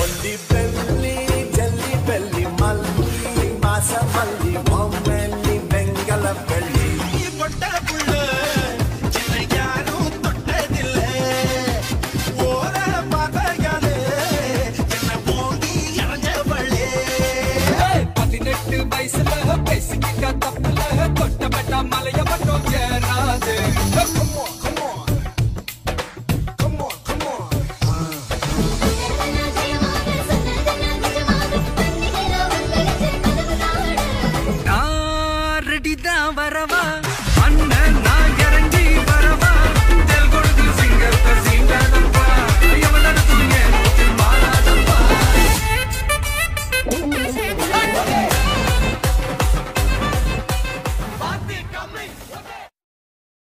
ஒல்லி பெல்லி ஜல்லி பெல்லி மல்லி மாச மல்லி பொம்மெல்லி வெங்கல பெள்ளி பதினெட்டு வயசுல பேசிக்கிட்ட தப்பு वा